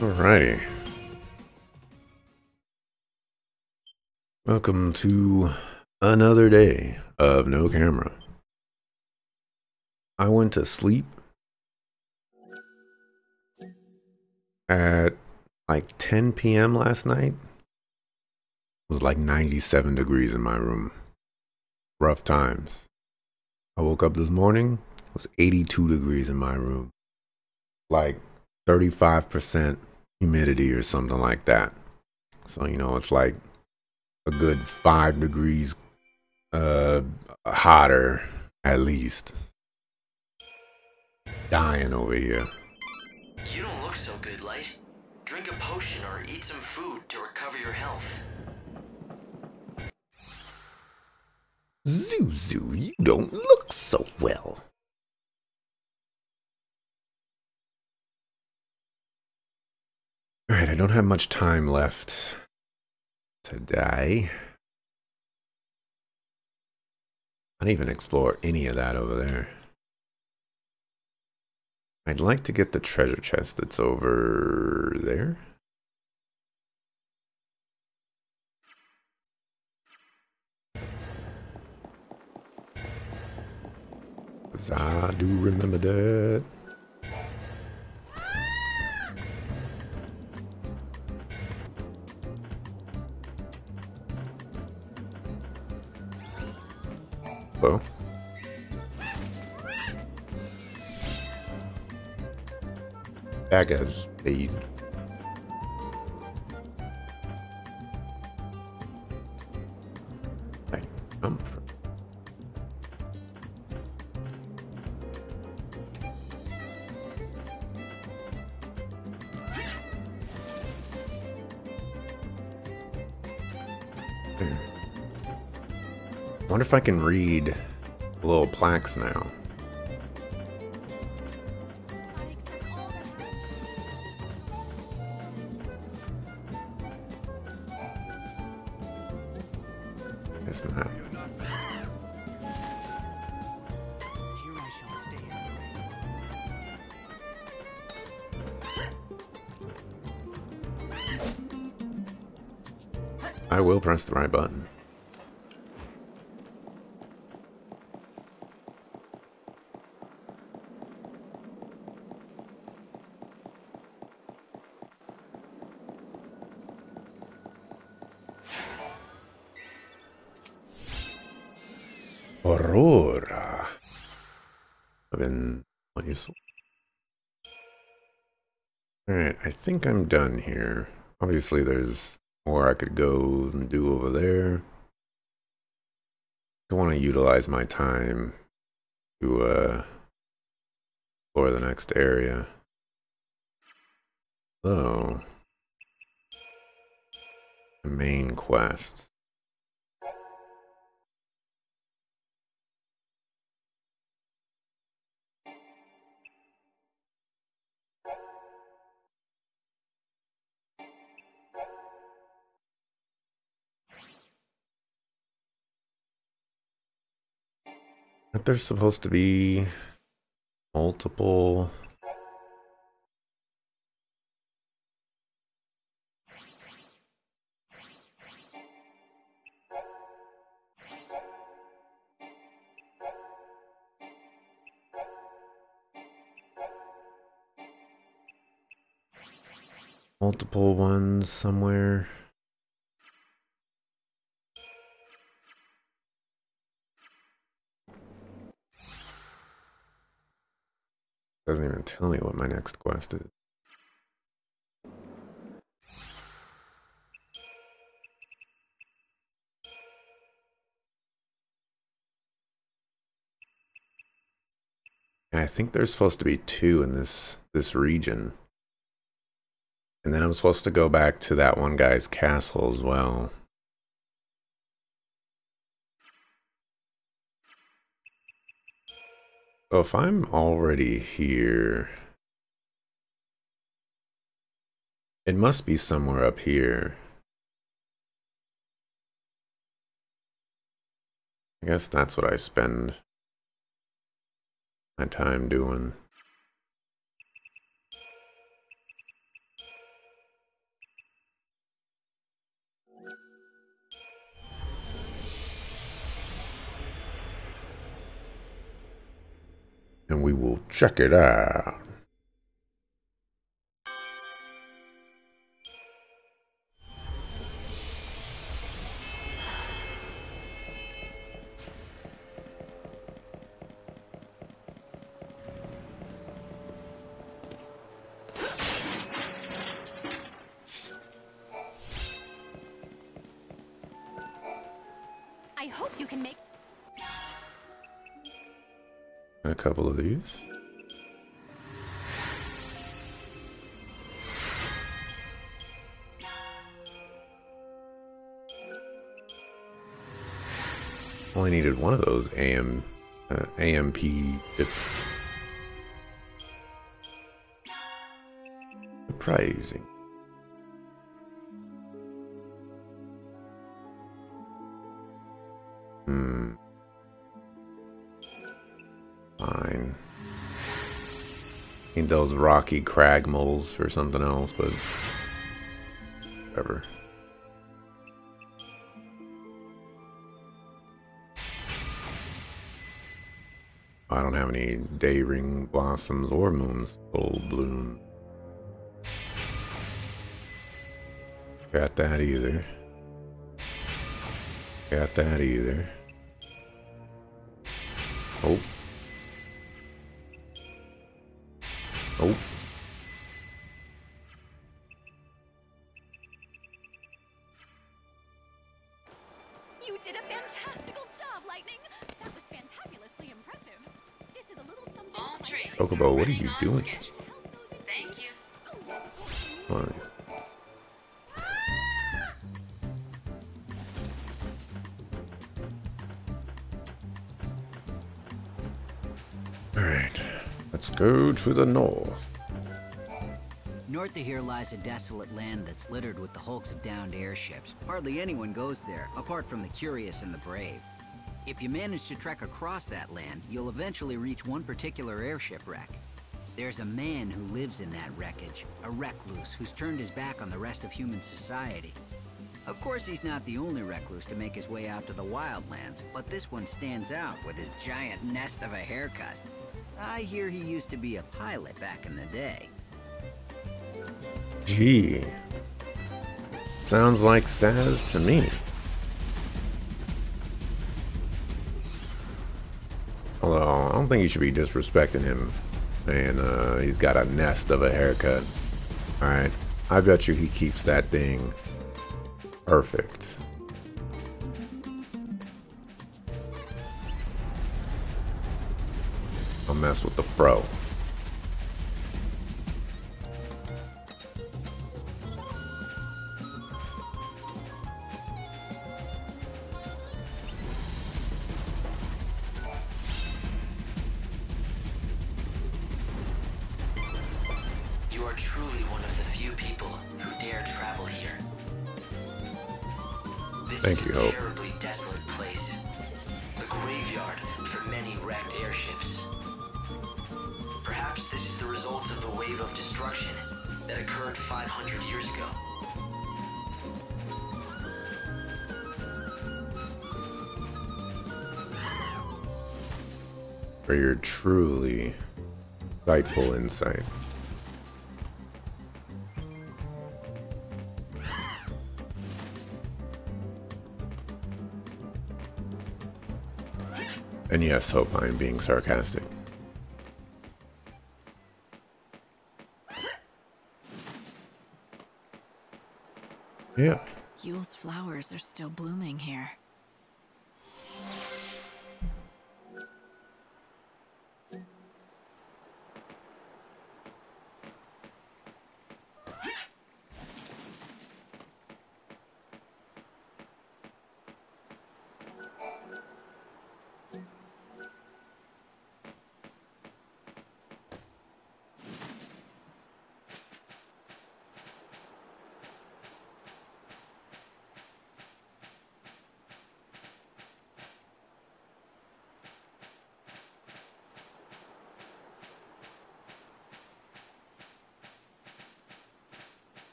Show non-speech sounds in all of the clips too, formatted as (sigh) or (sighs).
Alrighty. Welcome to another day of no camera. I went to sleep at like 10 p.m. last night. It was like 97 degrees in my room. Rough times. I woke up this morning, it was 82 degrees in my room. Like 35% humidity or something like that. So, you know, it's like a good five degrees uh, hotter at least. Dying over here. You don't look so good, Light. Drink a potion or eat some food to recover your health. Zuzu, you don't look so well. Alright, I don't have much time left today. I didn't even explore any of that over there. I'd like to get the treasure chest that's over there. Cause I do remember that. Back as if I can read little plaques now. Guess not. I will press the right button. Obviously, there's more I could go and do over there. I want to utilize my time to uh, explore the next area. So, main quests. Aren't there supposed to be multiple? Multiple ones somewhere. Doesn't even tell me what my next quest is. I think there's supposed to be two in this this region. And then I'm supposed to go back to that one guy's castle as well. So if I'm already here, it must be somewhere up here. I guess that's what I spend my time doing. And we will check it out. Those AM uh, AMP. Surprising. Hmm. Fine. Need those rocky crag moles for something else, but whatever. I don't have any day ring blossoms or moons full bloom. Got that either. Got that either. Lies a desolate land that's littered with the hulks of downed airships. Hardly anyone goes there, apart from the curious and the brave. If you manage to trek across that land, you'll eventually reach one particular airship wreck. There's a man who lives in that wreckage, a recluse who's turned his back on the rest of human society. Of course, he's not the only recluse to make his way out to the wildlands, but this one stands out with his giant nest of a haircut. I hear he used to be a pilot back in the day. Gee. Sounds like Sazh to me. Although, I don't think you should be disrespecting him. And uh, he's got a nest of a haircut. Alright. I bet you he keeps that thing perfect. I'll mess with the fro. Hope, I'm being sarcastic. Yeah. Yule's flowers are still blooming here.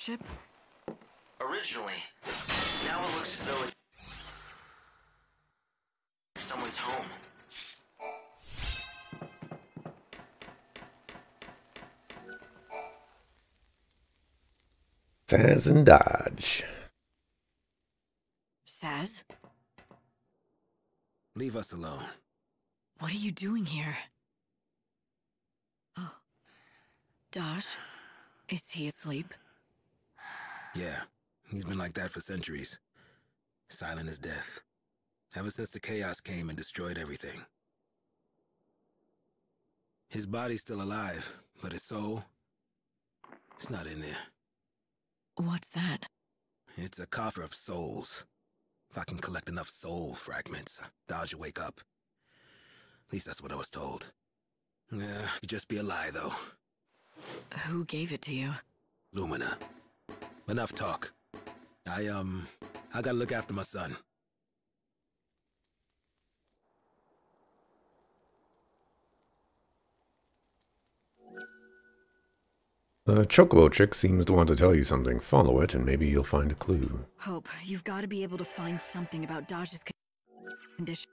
A airship? Originally. Now it looks as though it's someone's home. Sazh and Dajh. Sazh? Leave us alone. What are you doing here? Oh. Dajh? Is he asleep? Yeah, he's been like that for centuries. Silent as death. Ever since the chaos came and destroyed everything. His body's still alive, but his soul... It's not in there. What's that? It's a coffer of souls. If I can collect enough soul fragments, Dajh will wake up. At least that's what I was told. Yeah, could just be a lie, though. Who gave it to you? Lumina. Enough talk. I, um, I gotta look after my son. The Chocobo chick seems to want to tell you something. Follow it, and maybe you'll find a clue. Hope, you've got to be able to find something about Dajh's condition.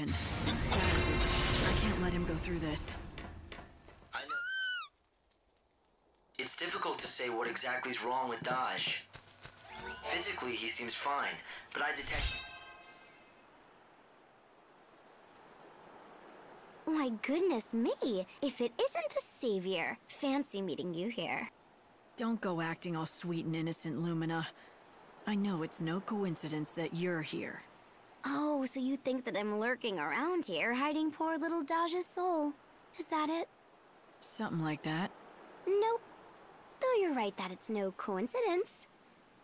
I can't let him go through this. I know. It's difficult to say what exactly is wrong with Dajh. Physically, he seems fine, but I detect. Why, goodness me. If it isn't the Savior. Fancy meeting you here. Don't go acting all sweet and innocent, Lumina. I know it's no coincidence that you're here. Oh, so you think that I'm lurking around here, hiding poor little Dajh's soul. Is that it? Something like that. Nope. You're right that it's no coincidence.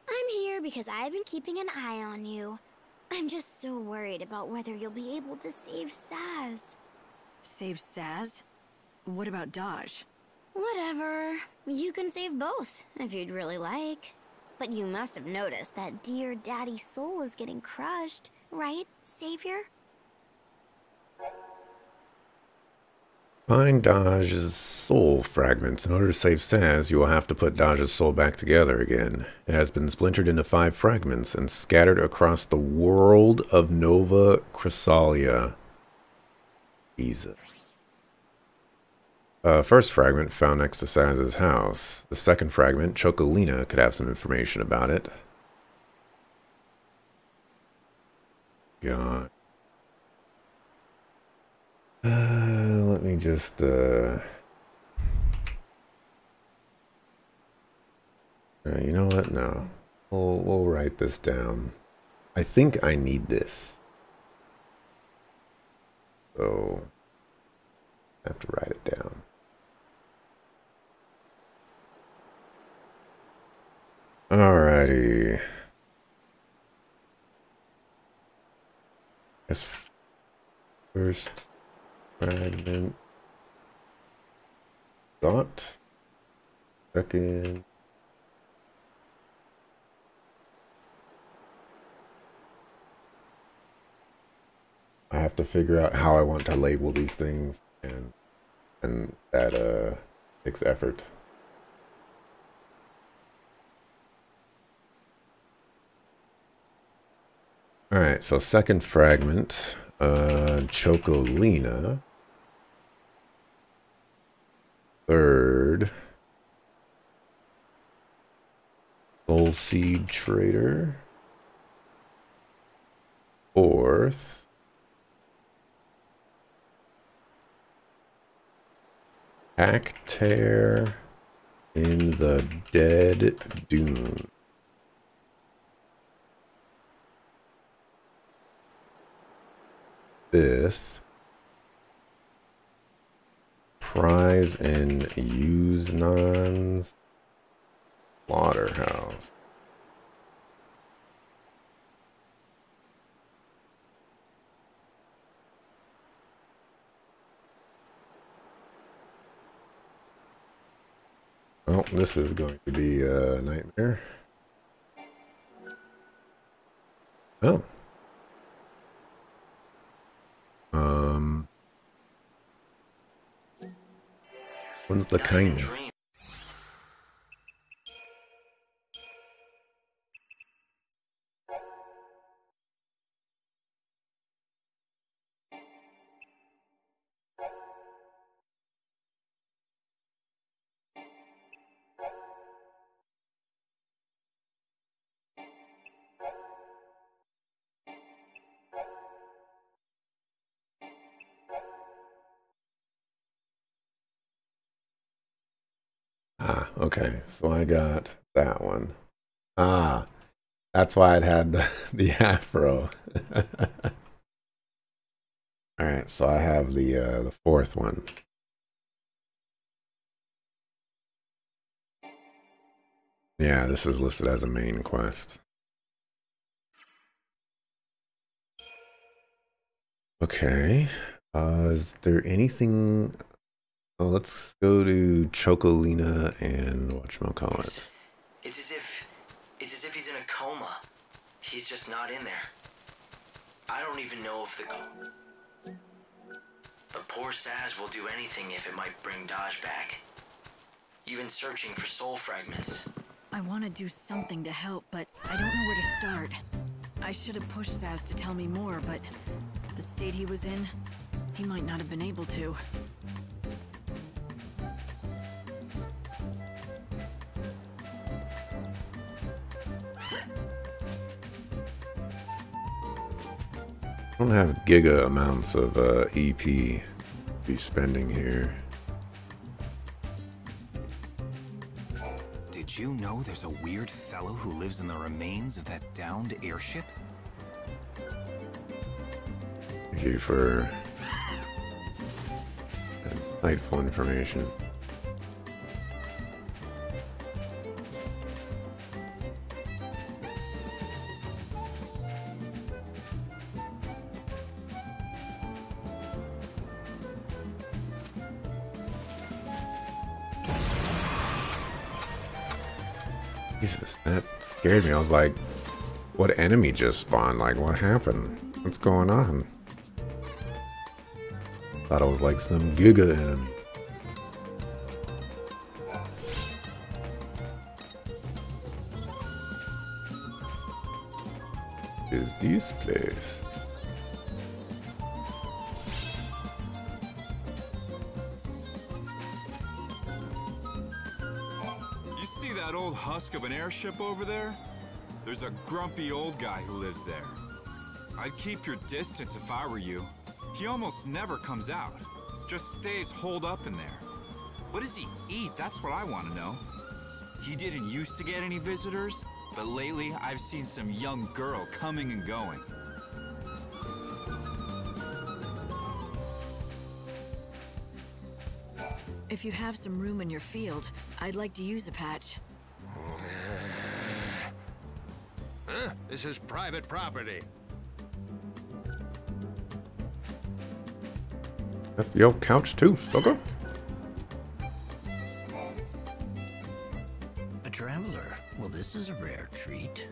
I'm here because I've been keeping an eye on you. I'm just so worried about whether you'll be able to save Sazh. Save Sazh? What about Dajh? Whatever. You can save both, if you'd really like. But you must have noticed that dear Daddy's soul is getting crushed, right, Savior? Find Dajh's soul fragments. In order to save Sazh, you will have to put Dajh's soul back together again. It has been splintered into five fragments and scattered across the world of Nova Chrysalia. Jesus. Uh, first fragment found next to Sazh's house. The second fragment, Chocolina, could have some information about it. God. Uh, let me just, uh... uh, you know what? No. We'll, we'll write this down. I think I need this. So, I have to write it down. Alrighty. Guess first fragment dot second I have to figure out how I want to label these things and and that uh takes effort. All right, so second fragment, uh, Chocolina. Third, Soul Seed Trader. Fourth, Actair in the Dead Dune. Fifth, Prize in Yusnaan's Slaughterhouse. Oh, this is going to be a nightmare. Oh. When's the Now I can kindness? Okay. So I got that one. Ah, that's why it had the, (laughs) the afro. (laughs) All right, so I have the uh, the fourth one. Yeah, this is listed as a main quest. Okay. Uh, is there anything? Oh, let's go to Chocolina and whatchamacallit. It's as if it's as if he's in a coma. He's just not in there. I don't even know if the But poor Sazh will do anything if it might bring Dajh back. Even searching for soul fragments. I want to do something to help, but I don't know where to start. I should have pushed Sazh to tell me more, but the state he was in, he might not have been able to. Don't have giga amounts of uh, EP to be spending here. Did you know there's a weird fellow who lives in the remains of that downed airship? Thank you for insightful information. Was like, what enemy just spawned? Like, what happened? What's going on? Thought it was like some Giga enemy. There's a grumpy old guy who lives there. I'd keep your distance if I were you. He almost never comes out. Just stays holed up in there. What does he eat? That's what I want to know. He didn't used to get any visitors, but lately I've seen some young girl coming and going. If you have some room in your field, I'd like to use a patch. This is private property. That's your couch too, sucker. A traveler. Well, this is a rare treat.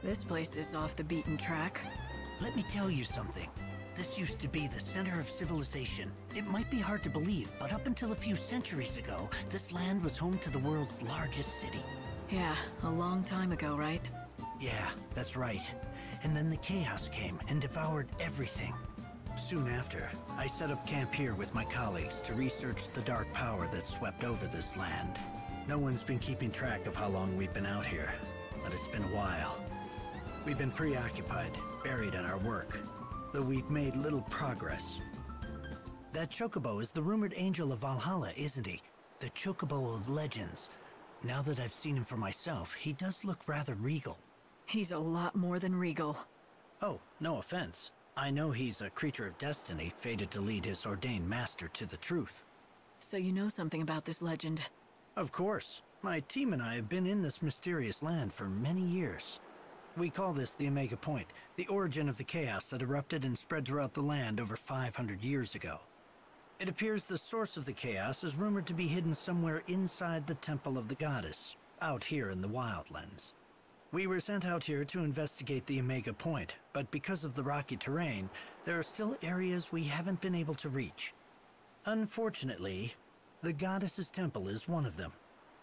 This place is off the beaten track. Let me tell you something. This used to be the center of civilization. It might be hard to believe, but up until a few centuries ago, this land was home to the world's largest city. Yeah, a long time ago, right? Yeah, that's right. And then the chaos came and devoured everything. Soon after, I set up camp here with my colleagues to research the dark power that swept over this land. No one's been keeping track of how long we've been out here, but it's been a while. We've been preoccupied, buried in our work, though we've made little progress. That Chocobo is the rumored angel of Valhalla, isn't he? The Chocobo of legends. Now that I've seen him for myself, he does look rather regal. He's a lot more than regal. Oh, no offense. I know he's a creature of destiny, fated to lead his ordained master to the truth. So you know something about this legend? Of course. My team and I have been in this mysterious land for many years. We call this the Omega Point, the origin of the chaos that erupted and spread throughout the land over 500 years ago. It appears the source of the chaos is rumored to be hidden somewhere inside the Temple of the Goddess, out here in the Wildlands. We were sent out here to investigate the Omega Point, but because of the rocky terrain, there are still areas we haven't been able to reach. Unfortunately, the Goddess's Temple is one of them.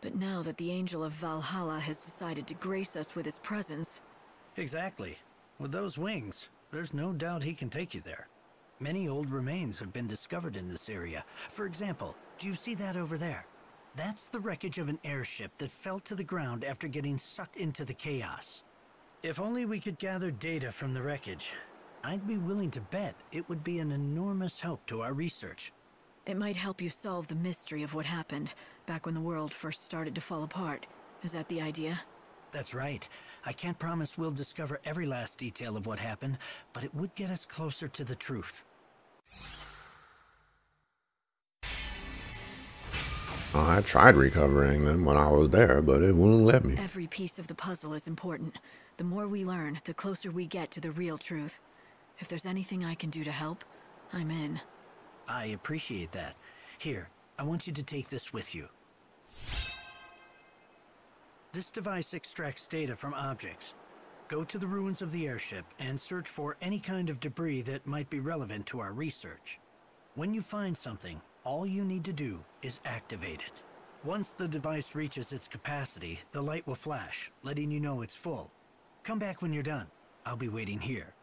But now that the Angel of Valhalla has decided to grace us with his presence... Exactly. With those wings, there's no doubt he can take you there. Many old remains have been discovered in this area. For example, do you see that over there? That's the wreckage of an airship that fell to the ground after getting sucked into the chaos. If only we could gather data from the wreckage, I'd be willing to bet it would be an enormous help to our research. It might help you solve the mystery of what happened back when the world first started to fall apart. Is that the idea? That's right. I can't promise we'll discover every last detail of what happened, but it would get us closer to the truth. I tried recovering them when I was there, but it wouldn't let me. Every piece of the puzzle is important. The more we learn, the closer we get to the real truth. If there's anything I can do to help, I'm in. I appreciate that. Here, I want you to take this with you. This device extracts data from objects. Go to the ruins of the airship and search for any kind of debris that might be relevant to our research. When you find something, all you need to do is activate it. Once the device reaches its capacity, the light will flash, letting you know it's full. Come back when you're done. I'll be waiting here.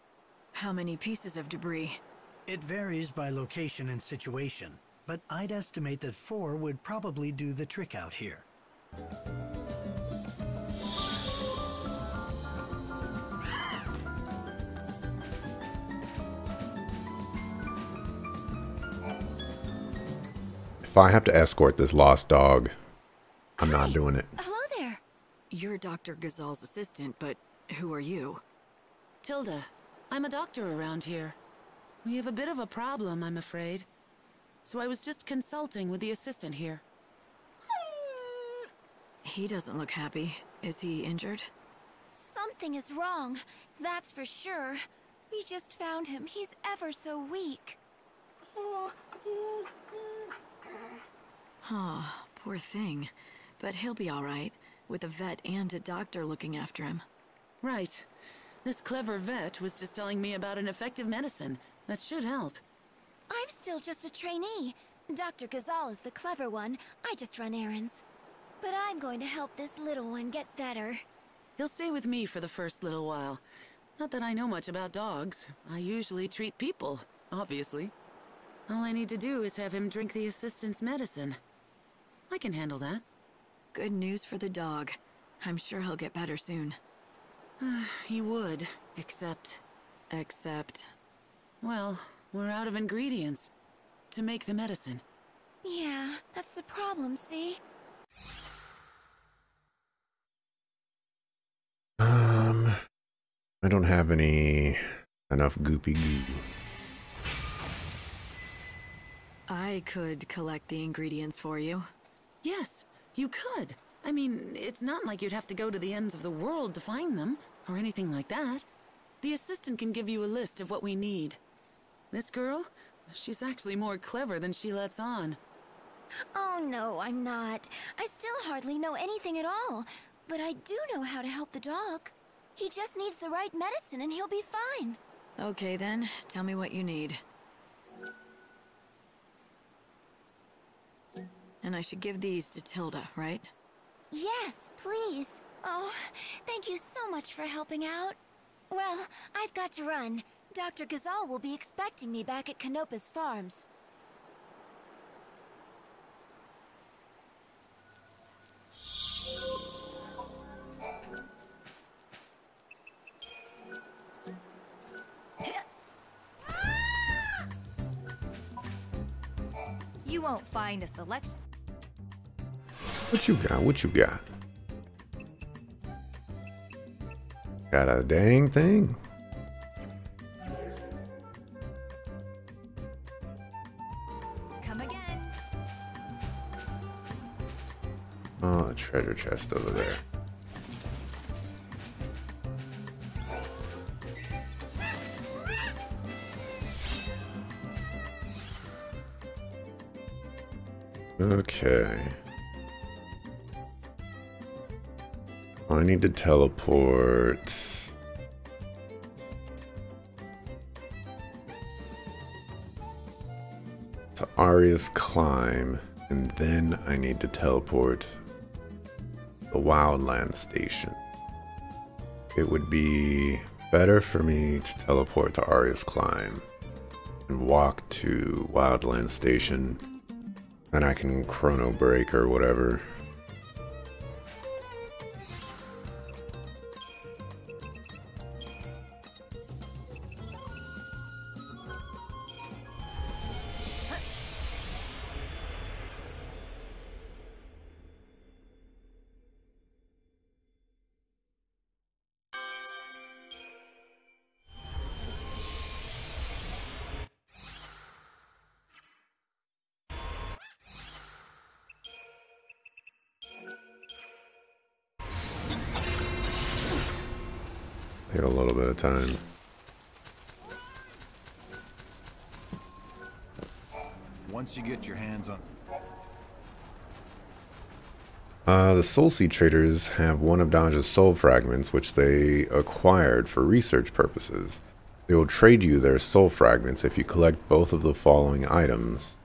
How many pieces of debris? It varies by location and situation, but I'd estimate that four would probably do the trick out here. If I have to escort this lost dog, I'm not doing it. Hello there. You're Dr. Gysahl's assistant, but who are you? Tilda. I'm a doctor around here. We have a bit of a problem, I'm afraid. So I was just consulting with the assistant here. Hmm. He doesn't look happy. Is he injured? Something is wrong. That's for sure. We just found him. He's ever so weak. Huh, poor thing. But he'll be all right, with a vet and a doctor looking after him. Right. This clever vet was just telling me about an effective medicine that should help. I'm still just a trainee. Dr. Gysahl is the clever one. I just run errands. But I'm going to help this little one get better. He'll stay with me for the first little while. Not that I know much about dogs. I usually treat people, obviously. All I need to do is have him drink the assistant's medicine. I can handle that. Good news for the dog. I'm sure he'll get better soon. (sighs) he would, except... Except... Well, we're out of ingredients to make the medicine. Yeah, that's the problem, see? Um, I don't have any enough goopy goo. I could collect the ingredients for you. Yes, you could. I mean, it's not like you'd have to go to the ends of the world to find them, or anything like that. The assistant can give you a list of what we need. This girl, she's actually more clever than she lets on. Oh no, I'm not. I still hardly know anything at all. But I do know how to help the dog. He just needs the right medicine and he'll be fine. Okay then, tell me what you need. And I should give these to Tilda, right? Yes, please. Oh, thank you so much for helping out. Well, I've got to run. Dr. Gysahl will be expecting me back at Canopus Farms. You won't find a selection. What you got? What you got? Got a dang thing? Come again. Oh, a treasure chest over there. Okay. I need to teleport. To Aria's Climb, and then I need to teleport the Wildland Station. It would be better for me to teleport to Aria's Climb and walk to Wildland Station. Then I can chrono break or whatever. Take a little bit of time. Once you get your hands on Uh, the Soul Seed traders have one of Dajh's soul fragments, which they acquired for research purposes. They will trade you their soul fragments if you collect both of the following items.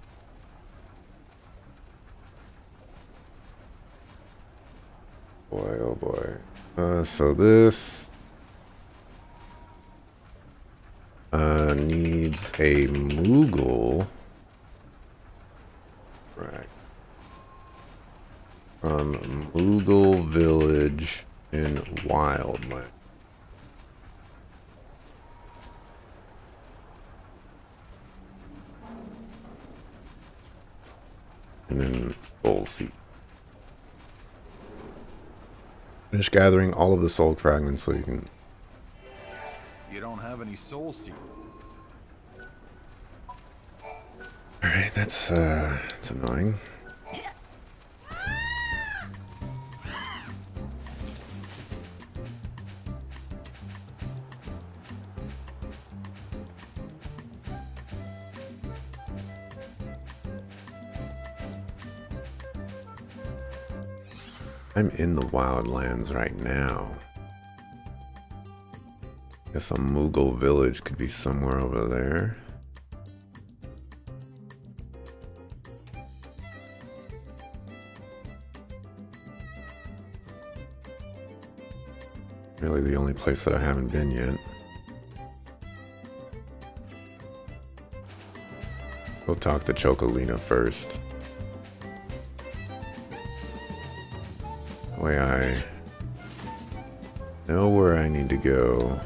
Boy, oh boy. Uh, so this uh, a Moogle. Right. From Moogle Village in Wildland. And then Soul Seed. Finish gathering all of the soul fragments so you can You don't have any soul seed. That's uh that's annoying. I'm in the wildlands right now. Guess a Moogle village could be somewhere over there. Really the only place that I haven't been yet. We'll talk to Chocolina first. That way I know where I need to go.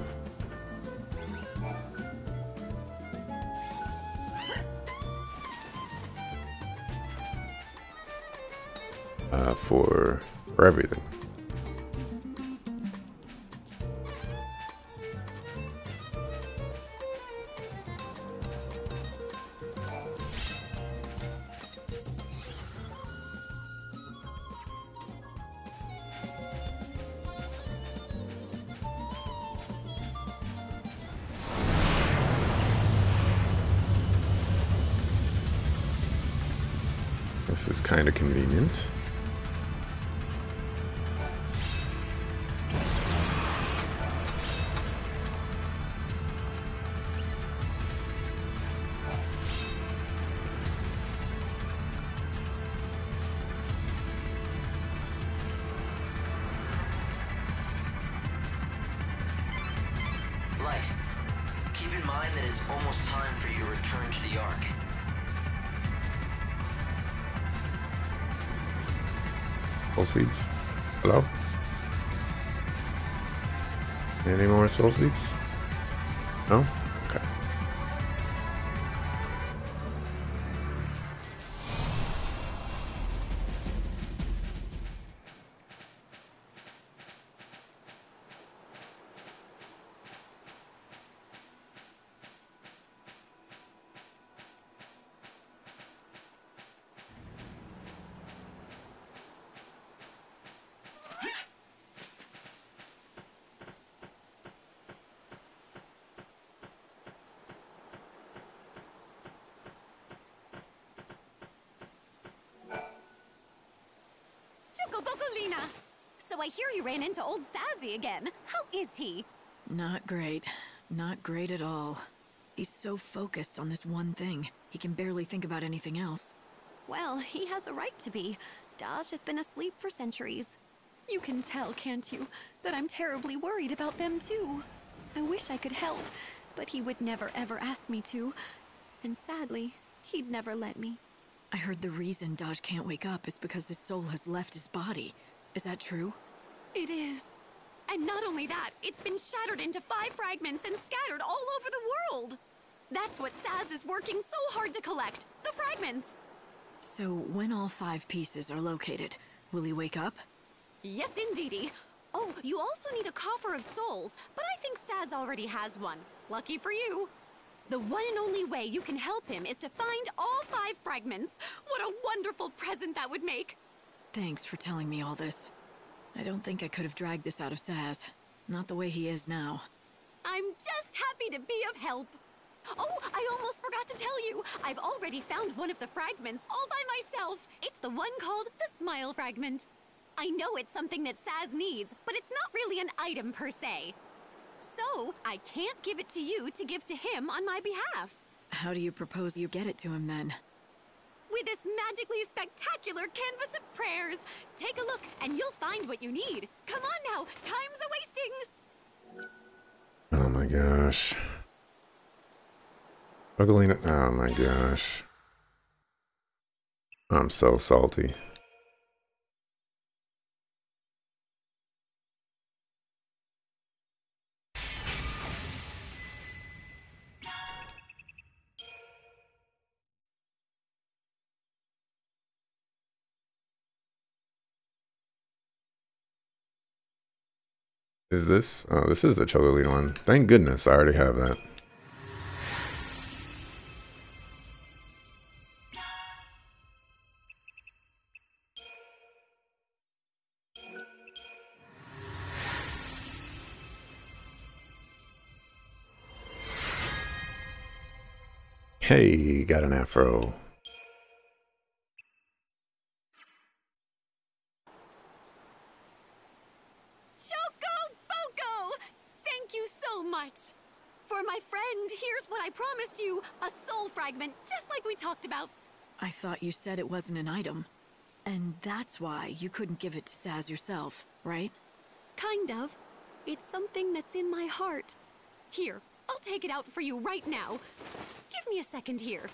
In it's almost time for you to return to the Ark. Seeds? Hello? Any more seeds? No? Ran into old Sassy again. How is he? Not great. Not great at all. He's so focused on this one thing, he can barely think about anything else. Well, he has a right to be. Dajh has been asleep for centuries. You can tell, can't you, that I'm terribly worried about them too. I wish I could help, but he would never ever ask me to. And sadly, he'd never let me. I heard the reason Dajh can't wake up is because his soul has left his body. Is that true? It is. And not only that, it's been shattered into five fragments and scattered all over the world. That's what Sazh is working so hard to collect. The fragments. So, when all five pieces are located, will he wake up? Yes, indeedy. Oh, you also need a coffer of souls, but I think Sazh already has one. Lucky for you. The one and only way you can help him is to find all five fragments. What a wonderful present that would make. Thanks for telling me all this. I don't think I could have dragged this out of Sazh. Not the way he is now. I'm just happy to be of help. Oh, I almost forgot to tell you. I've already found one of the fragments all by myself. It's the one called the Smile Fragment. I know it's something that Sazh needs, but it's not really an item per se. So, I can't give it to you to give to him on my behalf. How do you propose you get it to him then? With this magically spectacular canvas of prayers. Take a look and you'll find what you need. Come on now, time's a wasting. Oh my gosh. Ugly. Oh my gosh. I'm so salty. Is this? Oh, this is the Chocolate one. Thank goodness I already have that. Hey, got an afro. Choco Boco! Thank you so much. For my friend, here's what I promised you. A soul fragment, just like we talked about. I thought you said it wasn't an item. And that's why you couldn't give it to Sazh yourself, right? Kind of. It's something that's in my heart. Here, I'll take it out for you right now. Give me a second here.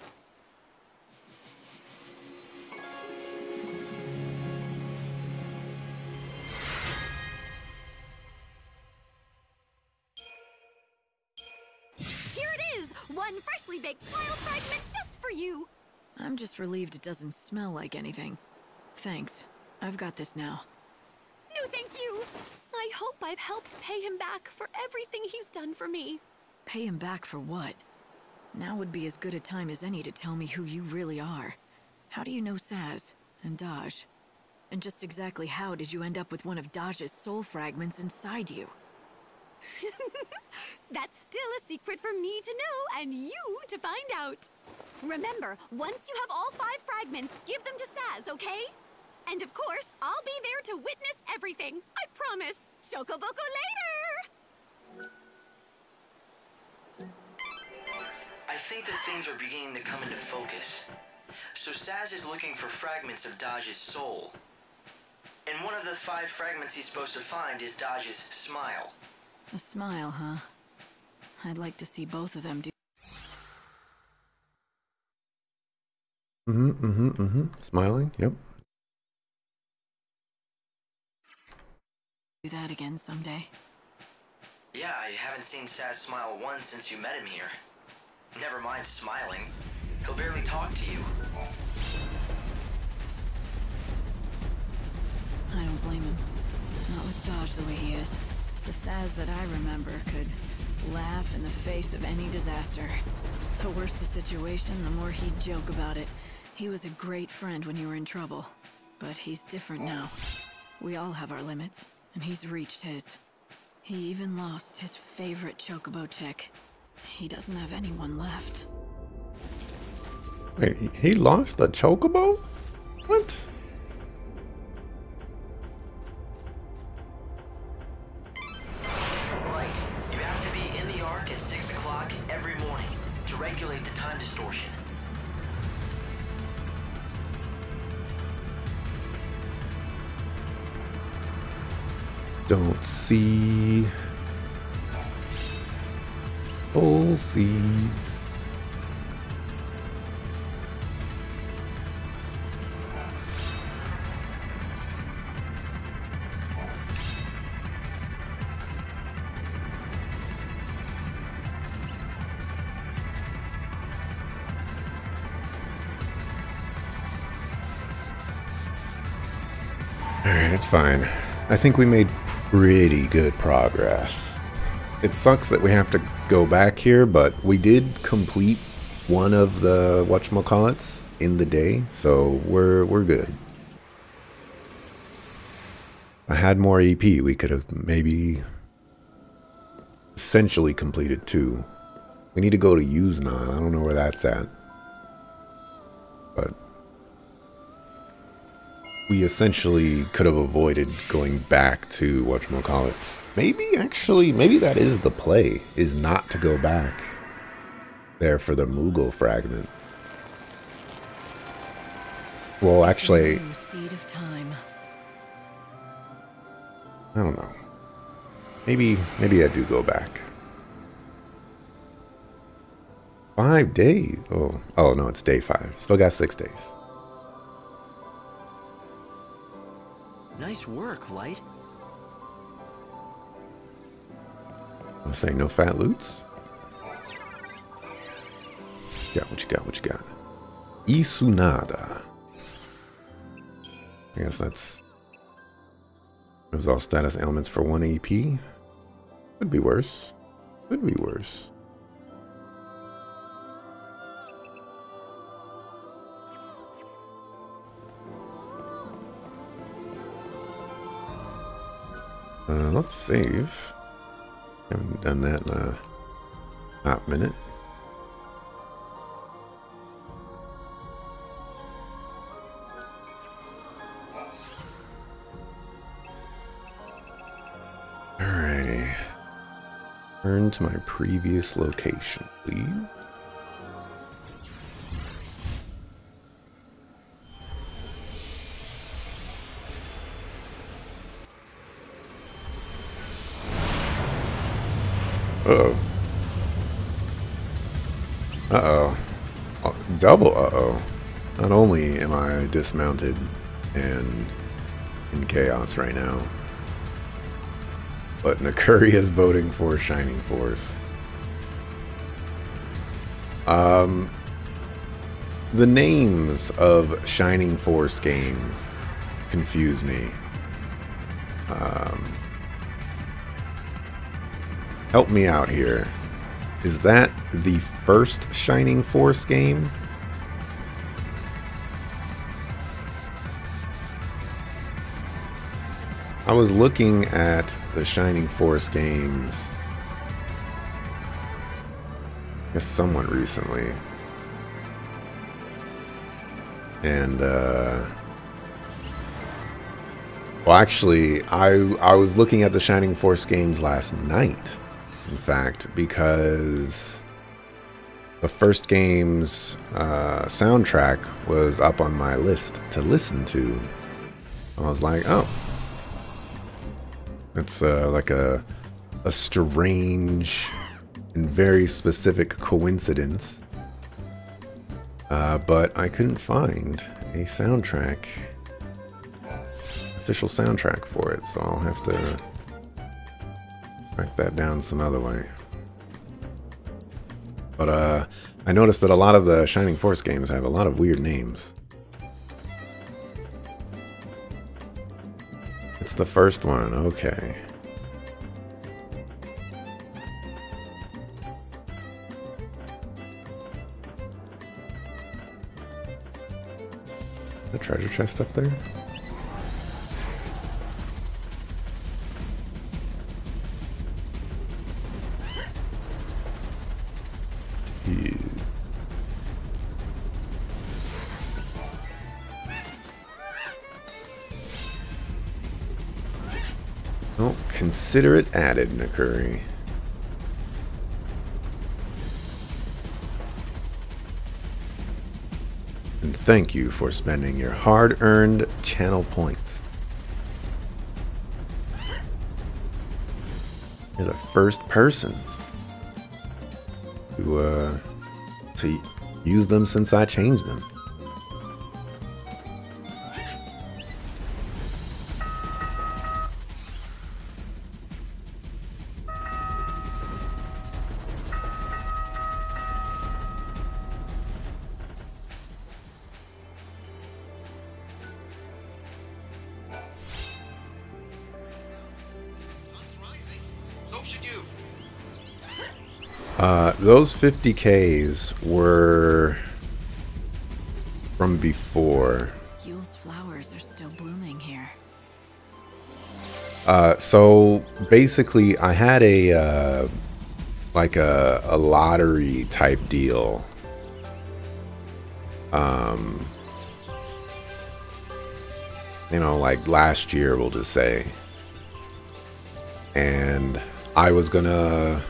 Here it is! One freshly baked smile I'm just relieved it doesn't smell like anything. Thanks. I've got this now. No, thank you! I hope I've helped pay him back for everything he's done for me. Pay him back for what? Now would be as good a time as any to tell me who you really are. How do you know Sazh and Dajh? And just exactly how did you end up with one of Dajh's soul fragments inside you? (laughs) That's still a secret for me to know and you to find out. Remember, once you have all five fragments, give them to Sazh, okay? And of course, I'll be there to witness everything. I promise. Chocoboco later! I think that things are beginning to come into focus. So Sazh is looking for fragments of Dajh's soul. And one of the five fragments he's supposed to find is Dajh's smile. A smile, huh? I'd like to see both of them do. Mm-hmm, mm-hmm, mm-hmm. Smiling, yep. do that again someday. Yeah, I haven't seen Sazh smile once since you met him here. Never mind smiling. He'll barely talk to you. I don't blame him. Not with Dajh the way he is. The Sazh that I remember could laugh in the face of any disaster. The worse the situation, the more he'd joke about it. He was a great friend when you were in trouble, but he's different now. We all have our limits, and he's reached his. He even lost his favorite chocobo chick. He doesn't have anyone left. Wait, he lost the chocobo? What? Right. You have to be in the at 6 o'clock every morning to regulate the time distortion. Don't see Soul seeds. Alright, it's fine. I think we made pretty good progress. It sucks that we have to go back here, but we did complete one of the whatchamacallits in the day, so we're we're good. I had more EP, we could have maybe essentially completed two. We need to go to Yusnaan. I don't know where that's at. We essentially could have avoided going back to whatchamacallit. Maybe actually, maybe that is the play, is not to go back there for the Moogle fragment. Well, actually, Seed of time. I don't know. Maybe, maybe I do go back. Five days? Oh, oh no, it's day five. Still got six days. Nice work, Light. I'm saying no fat loots. Got what you got? What you got? Isunada. I guess that's those all status ailments for one AP. Could be worse. Could be worse. Uh, let's save. Haven't done that in a hot minute. Alrighty. Turn to my previous location, please. Uh-oh. Uh-oh. Oh, double uh-oh. Not only am I dismounted and in chaos right now, but Nakuri is voting for Shining Force. Um, the names of Shining Force games confuse me. Um, help me out here. Is that the first Shining Force game? I was looking at the Shining Force games. I guess somewhat recently. And uh well actually I I was looking at the Shining Force games last night in fact, because the first game's uh, soundtrack was up on my list to listen to. I was like, oh, it's uh, like a a strange and very specific coincidence. Uh, but I couldn't find a soundtrack, official soundtrack for it, so I'll have to track that down some other way. But uh, I noticed that a lot of the Shining Force games have a lot of weird names. It's the first one, okay. The treasure chest up there? Consider it added, Nakuri. And thank you for spending your hard-earned channel points. As a first person to, uh, to use them since I changed them. Those 50Ks were from before. Yeul's flowers are still blooming here. Uh, so basically, I had a uh, like a, a lottery type deal. Um, you know, like last year, we'll just say, and I was gonna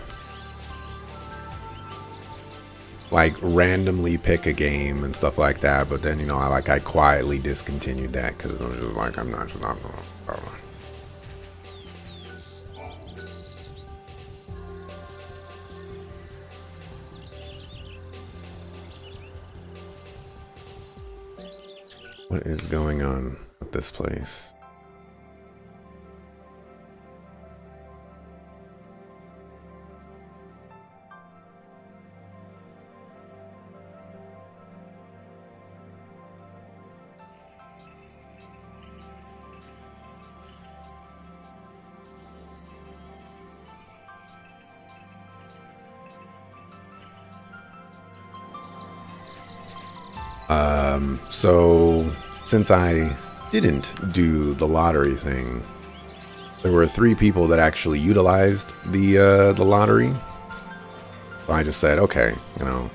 like randomly pick a game and stuff like that. But then you know, I like I quietly discontinued that because I was just like, I'm not just not gonna. What is going on with this place? So since I didn't do the lottery thing, there were three people that actually utilized the uh, the lottery. So I just said, okay, you know,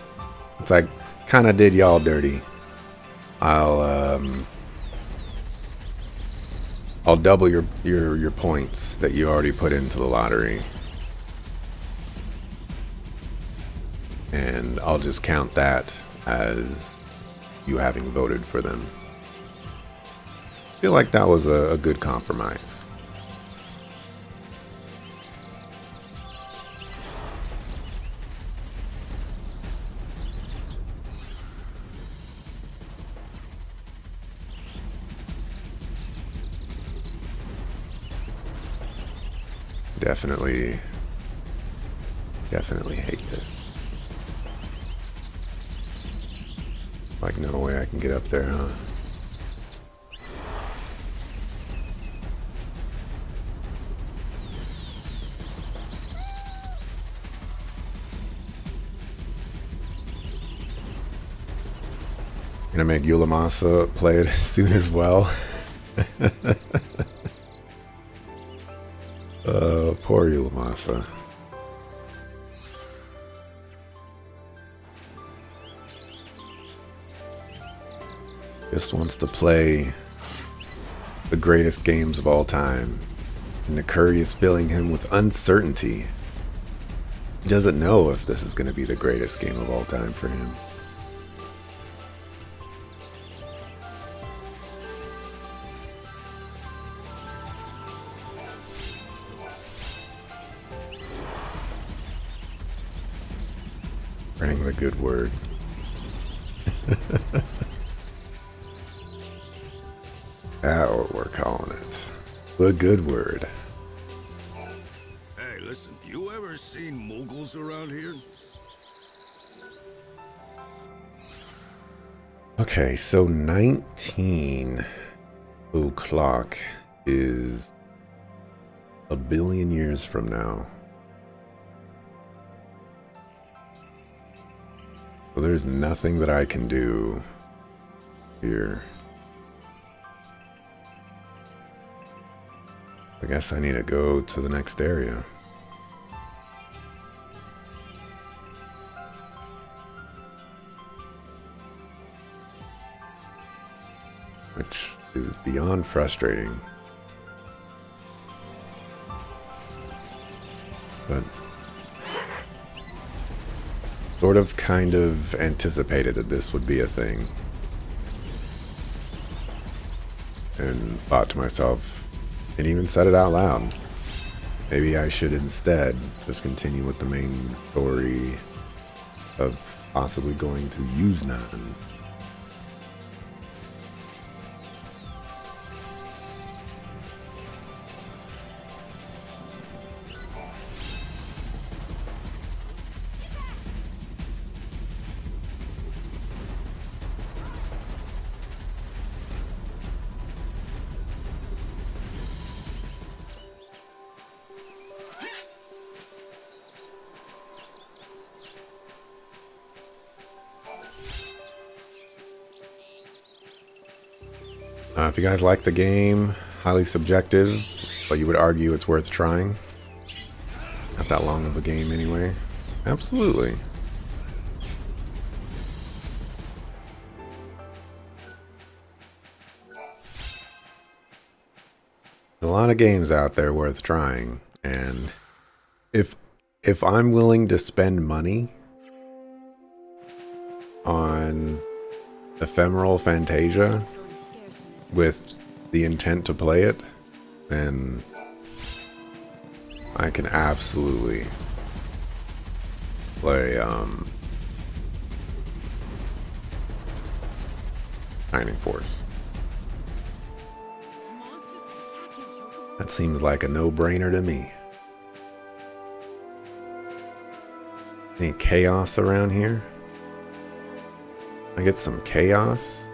it's like kind of did y'all dirty. I'll um, I'll double your your your points that you already put into the lottery. And I'll just count that as you having voted for them. I feel like that was a, a good compromise. Definitely, definitely hate it. Like, no way I can get up there, huh? Gonna make Yulamasa play it (laughs) soon as well. (laughs) uh, poor Yulamasa. Just wants to play the greatest games of all time. And the curry is filling him with uncertainty. He doesn't know if this is going to be the greatest game of all time for him. Bring the good word. (laughs) calling it. The good word. Hey, listen, you ever seen moguls around here? Okay, so 19 o'clock is a billion years from now. So there's nothing that I can do here. I guess I need to go to the next area. Which is beyond frustrating. But sort of kind of anticipated that this would be a thing. and thought to myself, and even said it out loud. Maybe I should instead just continue with the main story of possibly going to Yusnaan. Uh, if you guys like the game, highly subjective, but you would argue it's worth trying. Not that long of a game anyway. Absolutely. There's a lot of games out there worth trying, and if if I'm willing to spend money on Ephemeral Fantasia with the intent to play it, then I can absolutely play um, Shining Force. That seems like a no-brainer to me. Any chaos around here? I get some chaos?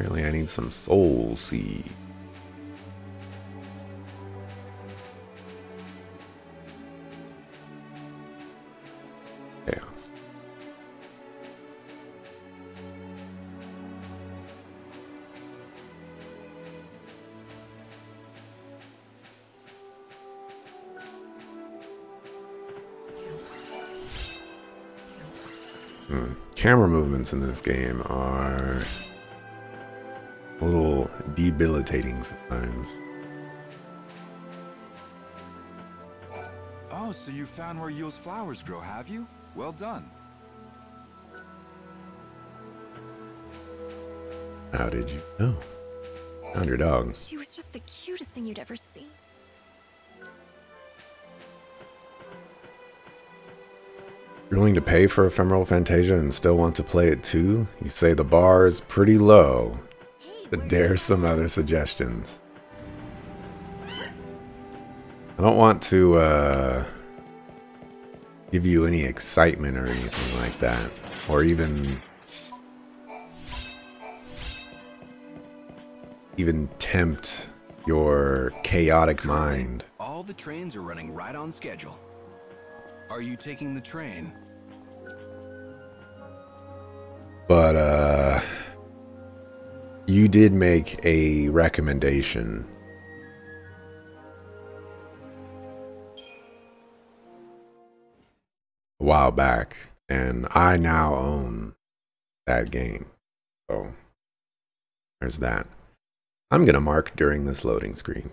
Apparently I need some soul seed. Chaos. Hmm. Camera movements in this game are a little debilitating sometimes. Oh, so you found where Yeul's flowers grow, have you? Well done. How did you know? Found your dog. She was just the cutest thing you'd ever see. You're willing to pay for Ephemeral Fantasia and still want to play it too? You say the bar is pretty low. Dare some other suggestions. I don't want to uh, give you any excitement or anything like that. Or even even tempt your chaotic mind. All the trains are running right on schedule. Are you taking the train? But uh you did make a recommendation. A while back, and I now own that game. So there's that. I'm going to mark during this loading screen.